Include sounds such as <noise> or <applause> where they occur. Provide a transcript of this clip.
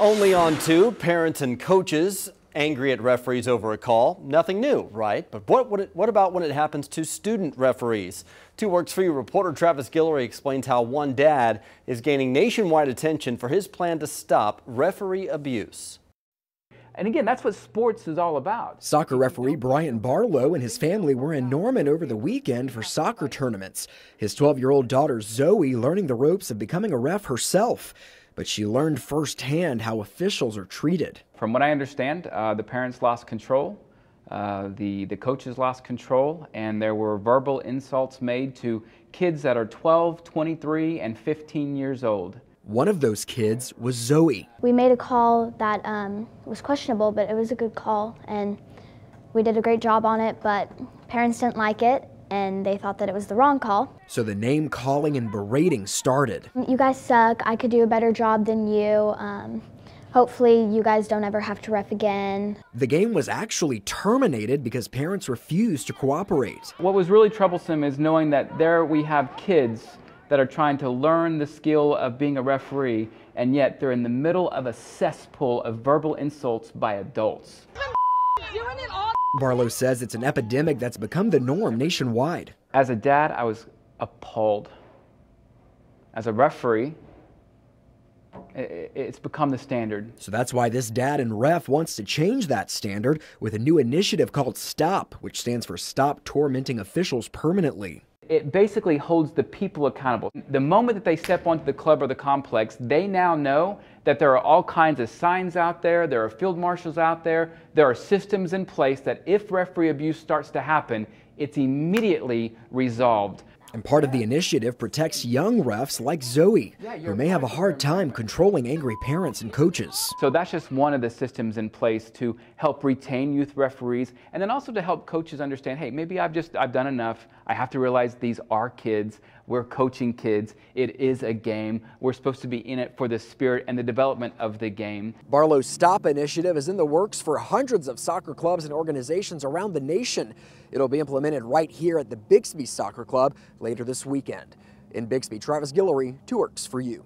Only on two, parents and coaches angry at referees over a call. Nothing new, right? But what, what, what about when it happens to student referees? Two Works for You reporter Travis Guillory explains how one dad is gaining nationwide attention for his plan to stop referee abuse. And again, that's what sports is all about. Soccer referee Brian Barlow and his family were in Norman over the weekend for soccer tournaments. His 12 year old daughter Zoe learning the ropes of becoming a ref herself but she learned firsthand how officials are treated. From what I understand, uh, the parents lost control, uh, the, the coaches lost control, and there were verbal insults made to kids that are 12, 23, and 15 years old. One of those kids was Zoe. We made a call that um, was questionable, but it was a good call, and we did a great job on it, but parents didn't like it, and they thought that it was the wrong call. So the name calling and berating started. You guys suck. I could do a better job than you. Um, hopefully, you guys don't ever have to ref again. The game was actually terminated because parents refused to cooperate. What was really troublesome is knowing that there we have kids that are trying to learn the skill of being a referee, and yet they're in the middle of a cesspool of verbal insults by adults. <laughs> Barlow says it's an epidemic that's become the norm nationwide. As a dad, I was appalled. As a referee, it's become the standard. So that's why this dad and ref wants to change that standard with a new initiative called STOP, which stands for Stop Tormenting Officials Permanently. It basically holds the people accountable. The moment that they step onto the club or the complex, they now know that there are all kinds of signs out there, there are field marshals out there, there are systems in place that if referee abuse starts to happen, it's immediately resolved. And part of the initiative protects young refs like Zoe, who may have a hard time controlling angry parents and coaches. So that's just one of the systems in place to help retain youth referees and then also to help coaches understand, hey, maybe I've just I've done enough. I have to realize these are kids. We're coaching kids. It is a game. We're supposed to be in it for the spirit and the development of the game. Barlow's Stop initiative is in the works for hundreds of soccer clubs and organizations around the nation. It'll be implemented right here at the Bixby Soccer Club later this weekend. In Bixby, Travis Guillory, Two Works for You.